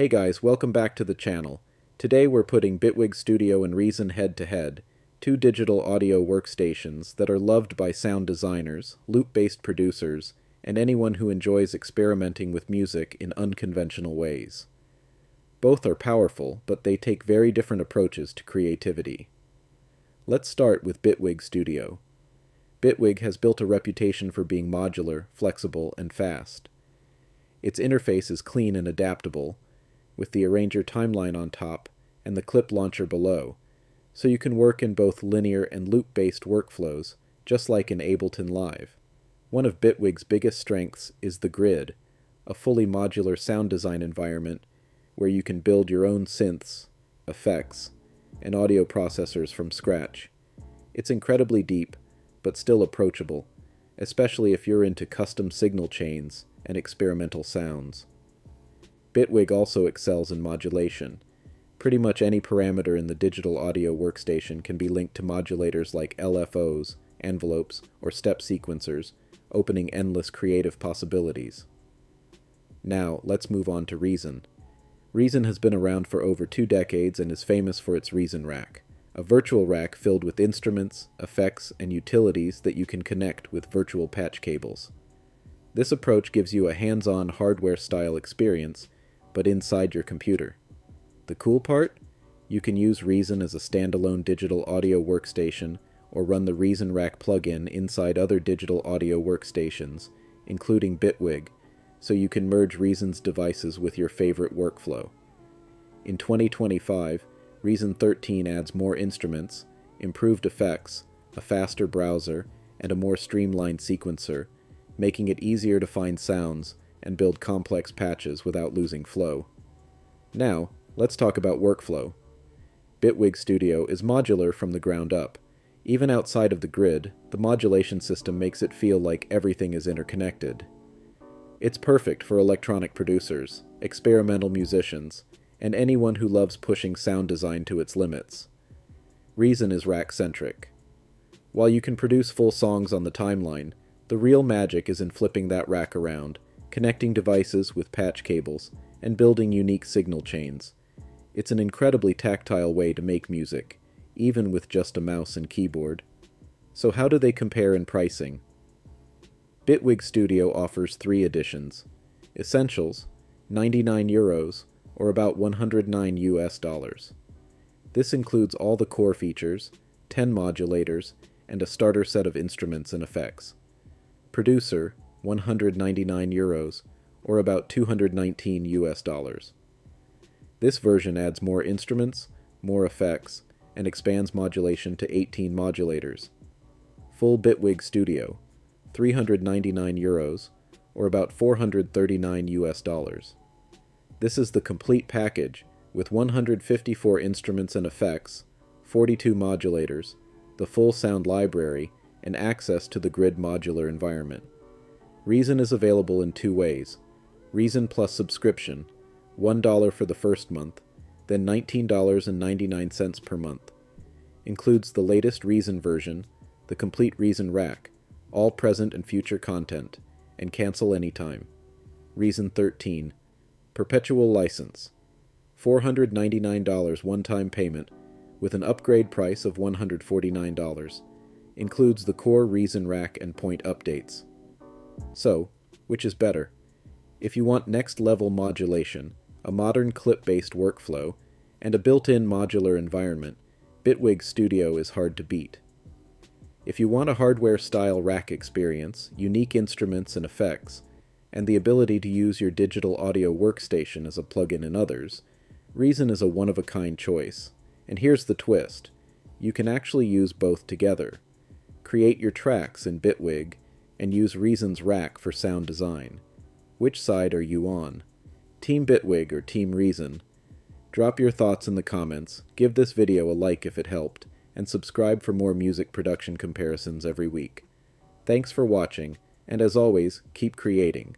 Hey guys, welcome back to the channel. Today we're putting Bitwig Studio and Reason head to head, two digital audio workstations that are loved by sound designers, loop-based producers, and anyone who enjoys experimenting with music in unconventional ways. Both are powerful, but they take very different approaches to creativity. Let's start with Bitwig Studio. Bitwig has built a reputation for being modular, flexible, and fast. Its interface is clean and adaptable, with the Arranger timeline on top and the clip launcher below, so you can work in both linear and loop-based workflows, just like in Ableton Live. One of Bitwig's biggest strengths is the grid, a fully modular sound design environment where you can build your own synths, effects, and audio processors from scratch. It's incredibly deep, but still approachable, especially if you're into custom signal chains and experimental sounds. Bitwig also excels in modulation. Pretty much any parameter in the digital audio workstation can be linked to modulators like LFOs, envelopes, or step sequencers, opening endless creative possibilities. Now, let's move on to Reason. Reason has been around for over two decades and is famous for its Reason Rack, a virtual rack filled with instruments, effects, and utilities that you can connect with virtual patch cables. This approach gives you a hands-on hardware-style experience, but inside your computer. The cool part? You can use Reason as a standalone digital audio workstation or run the Reason Rack plugin inside other digital audio workstations, including Bitwig, so you can merge Reason's devices with your favorite workflow. In 2025, Reason 13 adds more instruments, improved effects, a faster browser, and a more streamlined sequencer, making it easier to find sounds and build complex patches without losing flow. Now, let's talk about workflow. Bitwig Studio is modular from the ground up. Even outside of the grid, the modulation system makes it feel like everything is interconnected. It's perfect for electronic producers, experimental musicians, and anyone who loves pushing sound design to its limits. Reason is rack-centric. While you can produce full songs on the timeline, the real magic is in flipping that rack around, connecting devices with patch cables, and building unique signal chains. It's an incredibly tactile way to make music, even with just a mouse and keyboard. So how do they compare in pricing? Bitwig Studio offers three editions. Essentials, 99 euros, or about 109 US dollars. This includes all the core features, 10 modulators, and a starter set of instruments and effects. Producer, 199 euros, or about 219 US dollars. This version adds more instruments, more effects, and expands modulation to 18 modulators. Full Bitwig Studio, 399 euros, or about 439 US dollars. This is the complete package with 154 instruments and effects, 42 modulators, the full sound library, and access to the grid modular environment. Reason is available in two ways. Reason plus subscription, $1 for the first month, then $19.99 per month. Includes the latest Reason version, the complete Reason rack, all present and future content, and cancel anytime. Reason 13. Perpetual license. $499 one-time payment, with an upgrade price of $149. Includes the core Reason rack and point updates. So, which is better? If you want next-level modulation, a modern clip-based workflow, and a built-in modular environment, Bitwig Studio is hard to beat. If you want a hardware-style rack experience, unique instruments and effects, and the ability to use your digital audio workstation as a plugin in others, Reason is a one-of-a-kind choice. And here's the twist. You can actually use both together. Create your tracks in Bitwig, and use Reason's rack for sound design. Which side are you on? Team Bitwig or Team Reason? Drop your thoughts in the comments, give this video a like if it helped, and subscribe for more music production comparisons every week. Thanks for watching, and as always, keep creating.